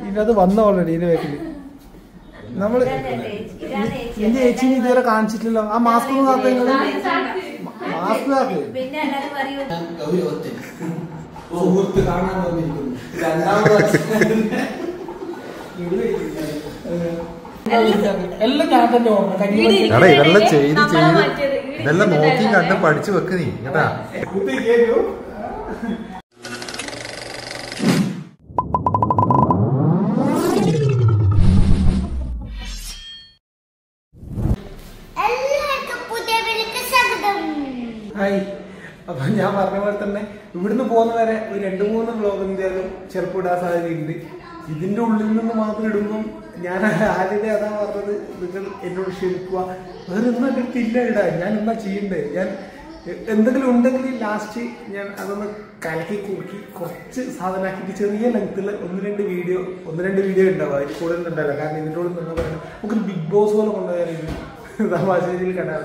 ഇതിനകത്ത് വന്ന ഓൾറെഡി ഇതിന്റെ വേക്കിൽ നമ്മൾ എന്റെ ചേച്ചിനെ ഇതുവരെ കാണിച്ചിട്ടില്ലല്ലോ. ആ മാസ്ക് ഒന്ന് താത്ത നിങ്ങൾ. മാസ്ക് സുഹൃത്ത് കാണാൻ വന്നിരിക്കുന്നു. രണ്ടാമത് എല്ലാം ഞാൻ തന്നെ ഓർമ്മ. എടാ ഇതെല്ലാം ചെയ്ത് ചെയ്ത്. ഇതെല്ലാം നോക്കി കണ്ട് പഠിച്ചു വെക്ക് നീ കേട്ടാ? അപ്പൊ ഞാൻ പറഞ്ഞ പോലെ തന്നെ ഇവിടുന്ന് പോകുന്ന വരെ ഒരു രണ്ടു മൂന്ന് ബ്ലോഗ് എന്തായാലും ചെറുപ്പം ഇടാൻ സാധ്യതയുണ്ട്. ഇതിന്റെ ഉള്ളിൽ നിന്ന് മാത്രം ഇടുമ്പം ഞാൻ ആദ്യത്തെ അതാ പറഞ്ഞത് നിങ്ങൾ എന്നോട് ക്ഷമിക്കുക. വേറെ ഒന്നും എന്റെ ഇടാ ഞാൻ എന്താ ചെയ്യണ്ടേ? ഞാൻ എന്തെങ്കിലും ഉണ്ടെങ്കിൽ ലാസ്റ്റ് ഞാൻ അതൊന്ന് കലക്കി കുറുക്കി കുറച്ച് സാധനമാക്കിയിട്ട് ചെറിയ ലെങ്ത്തിൽ ഒന്ന് രണ്ട് വീഡിയോ ഒന്ന് രണ്ട് വീഡിയോ ഉണ്ടാവും അതിൽ കൂടുതൽ ഉണ്ടാവില്ല. കാരണം ഇതിന്റെ ഉള്ളിൽ നിന്ന് പറയുന്നത് നമുക്ക് ബിഗ് ബോസ് പോലെ കൊണ്ടുപോയാൽ തമാശ രീതിയിൽ കണ്ടാൽ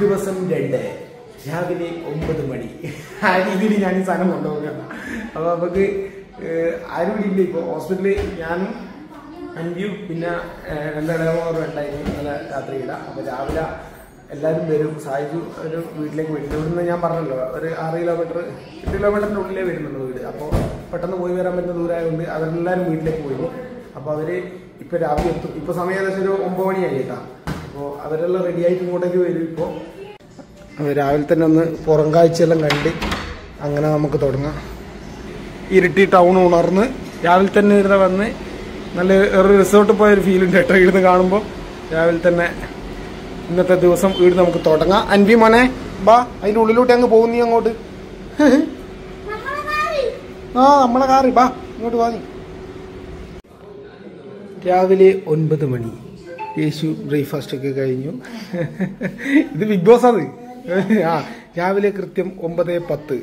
ദിവസം രണ്ട് രാവിലെ ഒമ്പത് മണി. ആ രീതിയിൽ ഞാൻ ഈ സാധനം കൊണ്ടുപോകണം അപ്പോൾ നമുക്ക് ആരും ഇല്ല ഇപ്പോൾ ഹോസ്പിറ്റലിൽ ഞാനും അൻവ്യൂ പിന്നെ ഏഹ് രണ്ട് ഇടവറും ഉണ്ടായിരുന്നു ഇന്നലെ രാത്രി ഇടാം അപ്പോൾ രാവിലെ എല്ലാവരും വരും. സായിജു ഒരു വീട്ടിലേക്ക് വരും. ഞാൻ പറഞ്ഞല്ലോ ഒരു ആറ് കിലോമീറ്റർ എട്ട് കിലോമീറ്ററിന്റെ ഉള്ളിലേ വരുന്നുള്ളൂ വീട്. അപ്പോൾ പെട്ടെന്ന് പോയി വരാൻ പറ്റുന്ന ദൂരമായതുകൊണ്ട് അവരെല്ലാവരും വീട്ടിലേക്ക് പോയി. അപ്പോൾ അവർ ഇപ്പോൾ രാവിലെ എത്തും. ഇപ്പോൾ സമയം ഏകദേശം ഒരു ഒമ്പത് മണിയായി കേട്ടോ. അപ്പോൾ അവരെല്ലാം റെഡിയായിട്ട് ഇങ്ങോട്ടേക്ക് വരും ഇപ്പോൾ രാവിലെ തന്നെ ഒന്ന് പുറം കാഴ്ചയെല്ലാം കണ്ട് അങ്ങനെ നമുക്ക് തുടങ്ങാം. ഇരുട്ടി ടൗൺ ഉണർന്ന് രാവിലെ തന്നെ ഇരുന്ന് വന്ന് നല്ല ഒരു റിസോർട്ട് പോയൊരു ഫീൽ ഉണ്ട് കേട്ടോ ഇവിടുന്ന് കാണുമ്പോൾ രാവിലെ തന്നെ ഇന്നത്തെ ദിവസം വീട് നമുക്ക് തുടങ്ങാം. അൻപി മോനെ ബാ അതിന്റെ ഉള്ളിലോട്ട് അങ്ങ് പോകും നീ അങ്ങോട്ട്. ആ നമ്മളെ കാറി ബാ ഇങ്ങോട്ട് വാങ്ങി രാവിലെ ഒൻപത് മണി. യേശു ബ്രേക്ക്ഫാസ്റ്റ് ഒക്കെ കഴിഞ്ഞു. ഇത് ബിഗ് ബോസ് ആണ്. ആ രാവിലെ കൃത്യം ഒമ്പത് പത്ത്.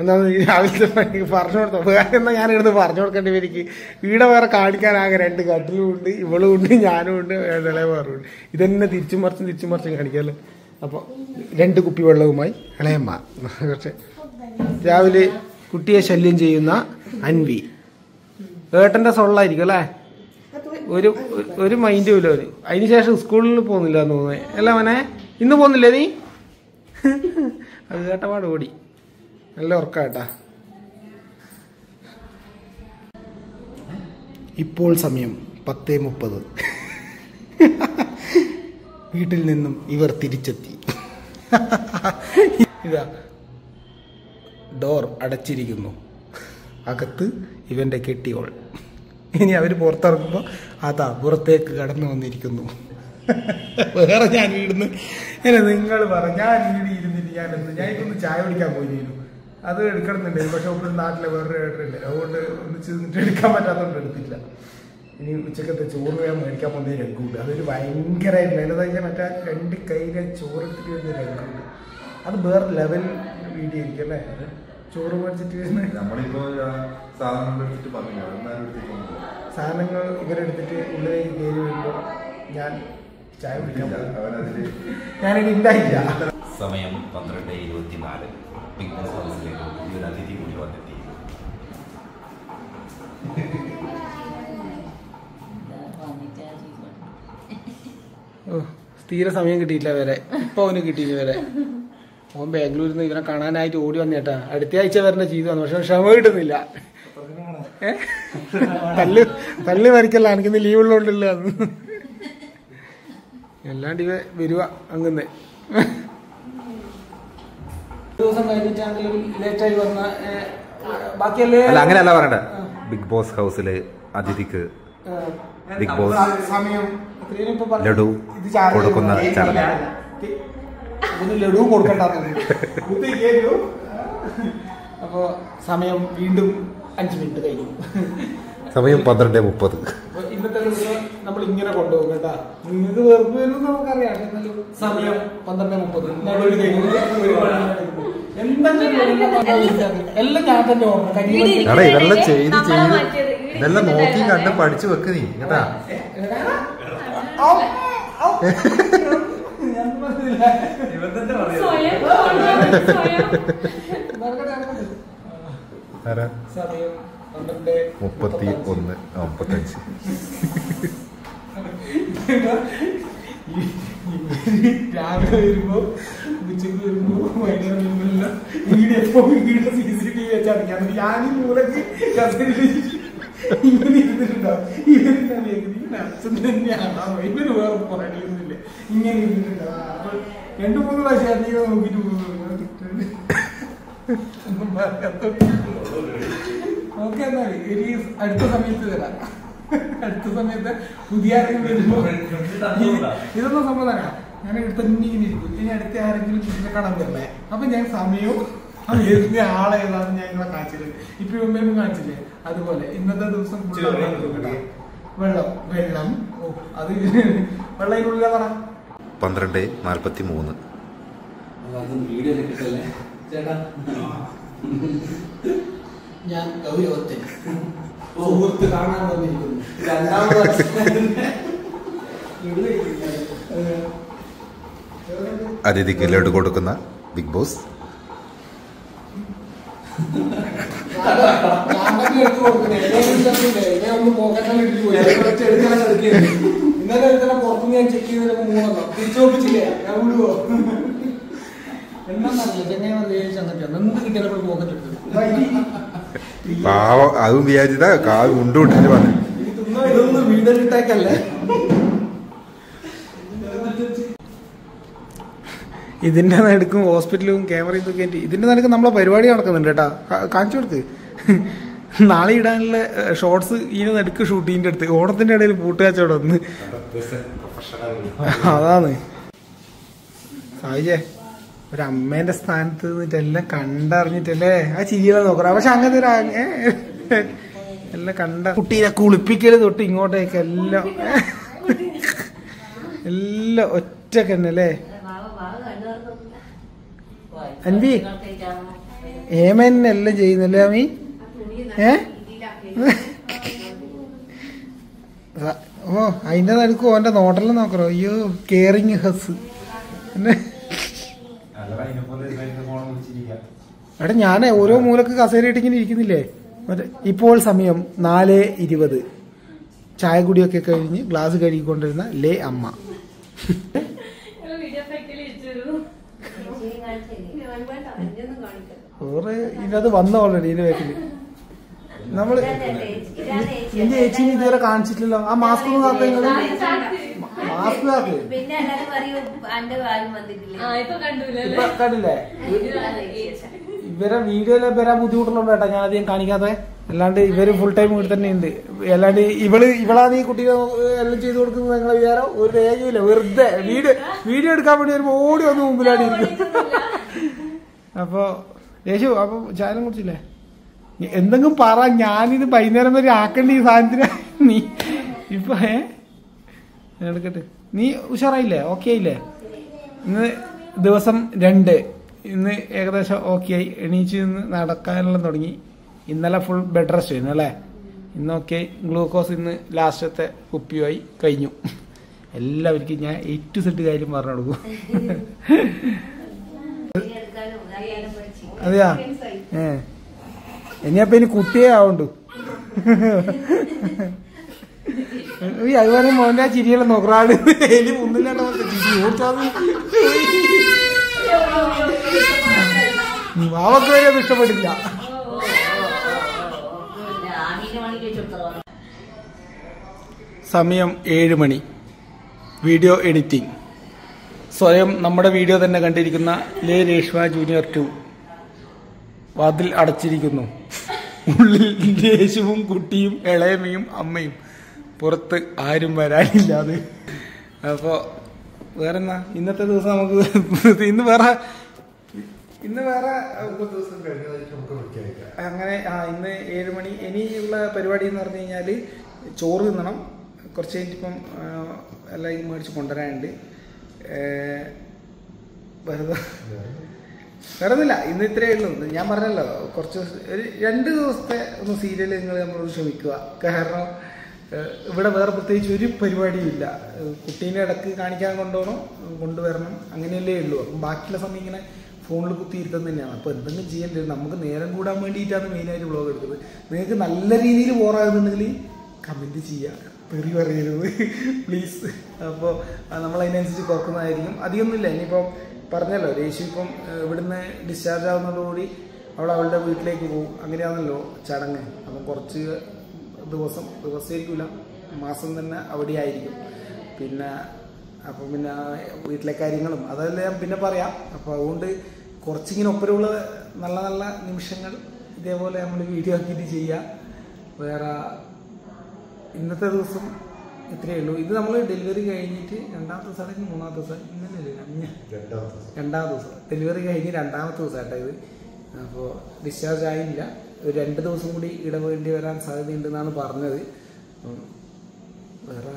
എന്താണ് രാവിലത്തെ പണിക്ക് പറഞ്ഞു കൊടുത്തു വേറെ എന്താ ഞാൻ ഇവിടുന്ന് പറഞ്ഞു കൊടുക്കേണ്ടി വരിക്ക് എനിക്ക്? വേറെ കാണിക്കാനാകെ രണ്ട് കട്ടിലും ഉണ്ട് ഇവളും ഉണ്ട് ഞാനും ഉണ്ട് ഇളയമാറും ഉണ്ട്. ഇതെന്നെ തിരിച്ചും മറിച്ചും തിരിച്ചും മറിച്ചും കാണിക്കാമല്ലോ അപ്പോൾ രണ്ട് കുപ്പി വെള്ളവുമായി ഇളയമ്മ. പക്ഷേ രാവിലെ കുട്ടിയെ ശല്യം ചെയ്യുന്ന അൻവി. ഏട്ടന്റെ സൊള്ളായിരിക്കും അല്ലേ? ഒരു ഒരു മൈൻഡും ഇല്ല. ഒരു അതിനുശേഷം സ്കൂളിൽ പോകുന്നില്ല എന്ന് തോന്നുന്നത് അല്ല മോനെ ഇന്ന് പോകുന്നില്ലേ നീ? അത് കേട്ടപാട് ഓടി. നല്ല ഉറക്കാട്ടാ. ഇപ്പോൾ സമയം പത്തേ മുപ്പത്. വീട്ടിൽ നിന്നും ഇവർ തിരിച്ചെത്തി. ഇതാ ഡോർ അടച്ചിരിക്കുന്നു. അകത്ത് ഇവന്റെ കെട്ടിയോൾ. ഇനി അവർ പുറത്തിറങ്ങുമ്പോൾ അതാ പുറത്തേക്ക് കടന്നു വന്നിരിക്കുന്നു. വേറെ ഞാൻ ഇടുന്നു ഇനി നിങ്ങൾ പറ ഞാൻ ഇവിടെ ഇരുന്നിട്ട് ഞാൻ ഞാൻ ഇതൊന്ന് ചായ കുടിക്കാൻ പോയിരുന്നു. അത് എടുക്കണമെന്നുണ്ട്. പക്ഷെ ഇവിടെ നാട്ടിലെ വേറൊരു ഏട്ടനുണ്ട് അതുകൊണ്ട് ഒന്നിച്ച് നിന്നിട്ട് എടുക്കാൻ പറ്റാത്തതുകൊണ്ട് എടുത്തില്ല. ഇനി ഉച്ചക്കത്തെ ചോറ് ഞാൻ മേടിക്കാൻ പോകുന്ന രംഗമുണ്ട് അതൊരു ഭയങ്കരമായിട്ട് ലളിതമായ മറ്റേ ആ രണ്ട് കൈകൾ ചോറ് എടുത്തിട്ട് വരുന്ന രംഗമുണ്ട് അത് വേറെ ലെവൽ വീഡിയോ ആയിരിക്കും അല്ലേ ചോറ് മേടിച്ചിട്ട് വരുന്ന നമ്മളിപ്പോ ആ സാധനങ്ങൾ ഇവരെടുത്തിട്ട് ഉള്ളിലേക്ക് കയറി വരുമ്പോൾ ഞാൻ ചായ കുടിക്കാൻ ഞാനിത് ഉണ്ടായില്ല സമയം പന്ത്രണ്ട് ഇരുപത്തിനാല്. ബിഗ് ബോസ് ഹൗസിലേക്ക് ഒരു അതിഥി കൂടി വന്നെത്തി തീരെ സമയം കിട്ടിയില്ല വരെ ഇപ്പൊ അവന് കിട്ടിയില്ല വരെ ഓൻ ബാംഗ്ലൂരിൽ നിന്ന് ഇവനെ കാണാനായിട്ട് ഓടി വന്നേട്ടാ അടുത്ത ആഴ്ച വരേണ്ട ചെയ്തു വന്നു പക്ഷെ ക്ഷമ കിട്ടുന്നില്ല. തല്ല് തല്ല് മരിക്കല്ല എനിക്കിന്ന് ലീവ് ഉള്ളതുകൊണ്ടില്ല അന്ന് എല്ലാണ്ട് ഇവ വരുക അങ്ങനെ ദിവസം കഴിഞ്ഞിട്ടാണെങ്കിലും ലേറ്റായി വന്ന ബാക്കിയല്ലേ? അല്ല അങ്ങനെയല്ല പറയണ്ട. ബിഗ് ബോസ് ഹൗസിൽ അതിഥിക്ക് ബിഗ് ബോസ് ലഡു കൊടുക്കുന്ന ചടങ്ങ്. ലഡു കൊടുക്കണ്ട അപ്പോ സമയം വീണ്ടും അഞ്ചു മിനിറ്റ് കഴിഞ്ഞു. സമയം പന്ത്രണ്ട് മുപ്പത്. ഇന്നത്തെ ദിവസം നമ്മൾ ഇങ്ങനെ കൊണ്ടുപോകും കേട്ടാ. നിങ്ങൾക്ക് വരുന്നത് നമുക്കറിയാം. സമയം പന്ത്രണ്ട് മുപ്പത്. എടാ ഇതെല്ലാം ചെയ്ത് ചെയ്ത് ഇതെല്ലാം നോക്കി കണ്ട് പഠിച്ചു വെക്ക് നീ കേട്ടാ? മുപ്പത്തി ഒന്ന് മുപ്പത്തഞ്ച്. രാവിലെ വരുമ്പോ ഉച്ചയ്ക്ക് വരുമ്പോ വൈകുന്നേരം വരുമ്പോ എല്ലാം വീട് എപ്പോ വീട് സി സി ടി വി വെച്ചാണ്. ഞാൻ ഞാൻ ഈ മൂലക്ക് കസേരയിൽ ഇവന് ഇരുന്നിട്ടുണ്ടാവും ഇവന് ഇവന് അച്ഛൻ തന്നെയാണോ? ഇവന് വേറെ പറയണില്ല ഇങ്ങനെ ഇരുന്നിട്ടുണ്ടാവും അപ്പൊ രണ്ടു മൂന്ന് പ്രാവശ്യം അധികം നോക്കിട്ട് ഓക്കെ എന്നാൽ ഇനി അടുത്ത സമയത്ത് തരാം അടുത്ത സമയത്ത് പുതിയ ഇതൊന്നും സമ്മതമല്ല ഞാൻ എടുത്ത് തന്നെ ഇങ്ങനെ ഇരിക്കും. ഇനി അടുത്ത ആരെങ്കിലും ചുറ്റിനെ കാണാൻ വരില്ലേ? അപ്പൊ ഞാൻ സമയവും അത് ഏതിന്റെ ആളെ ഏതാണ് ഞാൻ ഇങ്ങനെ കാണിച്ചത് ഇപ്പൊ മുമ്പേലും കാണിച്ചില്ലേ? അതുപോലെ ഇന്നത്തെ ദിവസം വെള്ളം വെള്ളം ഓ അത് വെള്ളം ഇതിനുള്ളിലാ പറ. പന്ത്രണ്ട് നാൽപ്പത്തി മൂന്ന് ഞാൻ ഗൗരവത്തിൽ സുഹൃത്ത് കാണാൻ വന്നിരിക്കുന്നു. രണ്ടാമത് അതിഥിക്ക് ലഡു കൊടുക്കുന്ന ബിഗ് ബോസ് പാവം അതും വിചാരിച്ചതാ കാവ് ഉണ്ടുവിട്ടിട്ട് പറഞ്ഞു ഇതൊന്നും വീടിട്ടേക്കല്ലേ ഇതിന്റെ നടുക്കും ഹോസ്പിറ്റലും ക്യാമറയും ഇതൊക്കെ ആയിട്ട് ഇതിന്റെ നടുക്ക് നമ്മളെ പരിപാടി നടക്കുന്നുണ്ട് കേട്ടാ. കാണിച്ചു കൊടുക്ക്. നാളെ ഇടാനുള്ള ഷോർട്സ് ഇതിന്റെ നടുക്ക് ഷൂട്ടിങ്ങിന്റെ അടുത്ത്. ഓണത്തിന്റെ ഇടയിൽ പൂട്ടുകാച്ചോടെ ഒന്ന് അതാണ്. സായിജേ ഒരു അമ്മേന്റെ സ്ഥാനത്ത് നിന്നിട്ടെല്ലാം കണ്ടറിഞ്ഞിട്ടല്ലേ? ആ ചിരികളെ നോക്കണം. പക്ഷെ അങ്ങനത്തെ ഒരു എല്ലാം കണ്ട കുട്ടീനെ കുളിപ്പിക്കൽ തൊട്ട് ഇങ്ങോട്ടേക്ക് എല്ലാം എല്ലാം ഒറ്റക്കന്നെ അല്ലേ? അൻവി ഏമൻ എല്ലാം ചെയ്യുന്നല്ലേ അമ്മി? ഏ? ഓ അതിന്റെ നടുക്ക് ഓന്റെ നോട്ടെല്ലാം നോക്കറോ? അയ്യോ കെയറിങ് ഹസ് എടാ ഞാൻ ഓരോ മൂലക്ക് കസേരയിട്ട് ഇങ്ങനെ ഇരിക്കുന്നില്ലേ? മറ്റേ ഇപ്പോൾ സമയം നാല് ഇരുപത്. ചായ കുടിയൊക്കെ കഴിഞ്ഞ് ഗ്ലാസ് കഴുകിക്കൊണ്ടിരുന്ന ലേ അമ്മ. വേറെ ഇതിനകത്ത് വന്ന ഓൾറെഡി ഇതിന്റെ വേക്കിൽ നമ്മൾ എന്റെ ചേച്ചിനെ ഇതുവരെ കാണിച്ചിട്ടില്ലല്ലോ. ആ മാസ്ക് ഒന്ന് കാത്ത നിങ്ങൾ. മാസ്ക് കണ്ടില്ലേ? ഇവരെ വീഡിയോയിലെ വരാൻ ബുദ്ധിമുട്ടുള്ളൂ കേട്ടോ ഞാൻ അധികം കാണിക്കാതെ അല്ലാണ്ട് ഇവർ ഫുൾ ടൈം ഇവിടെ തന്നെ ഉണ്ട് അല്ലാണ്ട് ഇവൾ ഇവളാണ് ഈ കുട്ടിയെ എല്ലാം ചെയ്തു കൊടുക്കുന്നത് നിങ്ങളെ വിചാരം ഒരു രേഖയില്ല വെറുതെ വീഡിയോ വീഡിയോ എടുക്കാൻ വേണ്ടി വരുമ്പോ ഓടി വന്ന് മുമ്പിലാണ് ഇരിക്കും. അപ്പൊ യേശു അപ്പൊ ചായലും കുടിച്ചില്ലേ നീ എന്തെങ്കിലും പറ ഞാനിത് വൈകുന്നേരം വരെ ആക്കണ്ട ഈ സാധനത്തിന്. നീ ഇപ്പൊ ഏ? എടുക്കട്ടെ. നീ ഉഷാറായില്ലേ? ഓക്കെ ആയില്ലേ? ഇന്ന് ദിവസം രണ്ട്. ഇന്ന് ഏകദേശം ഓക്കെ ആയി. എണീച്ച് നിന്ന് നടക്കാനെല്ലാം തുടങ്ങി. ഇന്നലെ ഫുൾ ബെഡ് റെസ്റ്റ് ആയിരുന്നു അല്ലേ? ഇന്നൊക്കെ ഗ്ലൂക്കോസ് ഇന്ന് ലാസ്റ്റത്തെ കുപ്പിയുമായി കഴിഞ്ഞു. എല്ലാവർക്കും ഞാൻ എയ്റ്റ് സെറ്റ് കാര്യം പറഞ്ഞു കൊടുക്കും. അതെയാ? ഏ. ഇനിയപ്പ ഇനി കുട്ടിയെ ആവുണ്ട്. അതുപോലെ മോന്റെ ആ ചിരിയല്ല നോക്കറാട്. എലി ചിരി. ഓർത്താന്ന് വാവക്ക് വരെ അത് ഇഷ്ടപ്പെട്ടില്ല. സമയം ഏഴ് മണി. Video editing. സ്വയം നമ്മുടെ വീഡിയോ തന്നെ കണ്ടിരിക്കുന്ന ലേ രേഷ്മ ജൂനിയർ ടു. വാതിൽ അടച്ചിരിക്കുന്നു. ഉള്ളിൽ ദേശവും കുട്ടിയും ഇളയമയും അമ്മയും. പുറത്ത് ആരും വരാനില്ലാതെ അപ്പോ വേറെന്നാ? ഇന്നത്തെ ദിവസം നമുക്ക് ഇന്ന് വേറെ ഇന്ന് വേറെ അങ്ങനെ ആ ഇന്ന് ഏഴ് മണി. ഇനിയുള്ള പരിപാടി എന്ന് പറഞ്ഞു കഴിഞ്ഞാൽ ചോറ് തിന്നണം. കുറച്ച് കഴിഞ്ഞിപ്പം എല്ലാം ഈ മേടിച്ച് കൊണ്ടുവരാനുണ്ട്. വെറുതെ വേറെ ഒന്നുമില്ല ഇന്ന് ഇത്രയേ ഉള്ളൂ. ഞാൻ പറഞ്ഞല്ലോ കുറച്ച് ഒരു രണ്ട് ദിവസത്തെ ഒന്ന് സീരിയൽ നിങ്ങൾ നമ്മളോട് ക്ഷമിക്കുക. കാരണം ഇവിടെ വേറെ പ്രത്യേകിച്ച് ഒരു പരിപാടിയും ഇല്ല. കുട്ടീനെ ഇടയ്ക്ക് കാണിക്കാൻ കൊണ്ടുപോകണം കൊണ്ടുവരണം അങ്ങനെയല്ലേ ഉള്ളൂ. അപ്പം ബാക്കിയുള്ള സമയം ഇങ്ങനെ ഫോണിൽ കുത്തിയിരുത്തം തന്നെയാണ്. അപ്പോൾ എന്തെങ്കിലും ചെയ്യേണ്ടി വരും നമുക്ക് നേരം കൂടാൻ വേണ്ടിയിട്ടാണ് മെയിനായിട്ട് വ്ളോഗ് എടുക്കുന്നത്. നിങ്ങൾക്ക് നല്ല രീതിയിൽ ബോറാകുന്നുണ്ടെങ്കിൽ കമന്റ് ചെയ്യുക. തെറി പറയരുത്. പ്ലീസ് അപ്പോൾ നമ്മൾ അതിനനുസരിച്ച് കുറക്കുന്നതായിരിക്കും. അധികമൊന്നുമില്ല. ഇനിയിപ്പം പറഞ്ഞല്ലോ രേശു ഇപ്പം ഇവിടുന്ന് ഡിസ്ചാർജ് ആവുന്നതോടുകൂടി അവൾ അവളുടെ വീട്ടിലേക്ക് പോകും. അങ്ങനെയാണല്ലോ ചടങ്ങ്. അപ്പം കുറച്ച് ദിവസം ദിവസമായിരിക്കില്ല മാസം തന്നെ അവിടെ ആയിരിക്കും പിന്നെ അപ്പം പിന്നെ വീട്ടിലെ കാര്യങ്ങളും അതെല്ലാം ഞാൻ പിന്നെ പറയാം. അപ്പോൾ അതുകൊണ്ട് കുറച്ചിങ്ങനെ ഒപ്പരമുള്ള നല്ല നല്ല നിമിഷങ്ങൾ ഇതേപോലെ നമ്മൾ വീഡിയോ ആക്കിയിട്ട് ചെയ്യാം. വേറെ ഇന്നത്തെ ദിവസം ഇത്രയേ ഉള്ളൂ. ഇത് നമ്മൾ ഡെലിവറി കഴിഞ്ഞിട്ട് രണ്ടാമത്തെ ദിവസം അല്ലെങ്കിൽ മൂന്നാമത്തെ ദിവസം ഇന്നലെ രണ്ടാമത്തെ ദിവസം. ഡെലിവറി കഴിഞ്ഞ് രണ്ടാമത്തെ ദിവസം കേട്ടോ ഇത്. അപ്പോൾ ഡിസ്ചാർജ് ആയില്ല. ഒരു രണ്ട് ദിവസം കൂടി ഇടവേണ്ടി വരാൻ സാധ്യതയുണ്ടെന്നാണ് പറഞ്ഞത്. വേറെ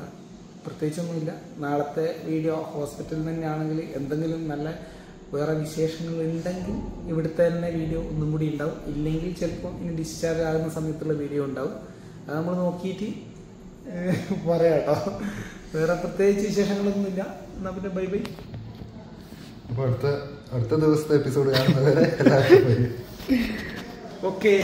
പ്രത്യേകിച്ചൊന്നുമില്ല. നാളത്തെ വീഡിയോ ഹോസ്പിറ്റലിൽ തന്നെയാണെങ്കിൽ എന്തെങ്കിലും നല്ല വേറെ വിശേഷങ്ങൾ ഉണ്ടെങ്കിൽ ഇവിടുത്തെ തന്നെ വീഡിയോ ഒന്നും കൂടി ഉണ്ടാവും. ഇല്ലെങ്കിൽ ചിലപ്പോൾ ഇനി ഡിസ്ചാർജ് ആകുന്ന സമയത്തുള്ള വീഡിയോ ഉണ്ടാവും. അത് നമ്മൾ നോക്കിയിട്ട് ഏഹ്, പറയാം കേട്ടോ വേറെ പ്രത്യേകിച്ച് വിശേഷങ്ങളൊന്നുമില്ല. എന്നാ പിന്നെ ബൈ ബൈ. അപ്പൊ അടുത്ത അടുത്ത ദിവസത്തെ എപ്പിസോഡ് കാണുന്നവരെ ഓക്കെ.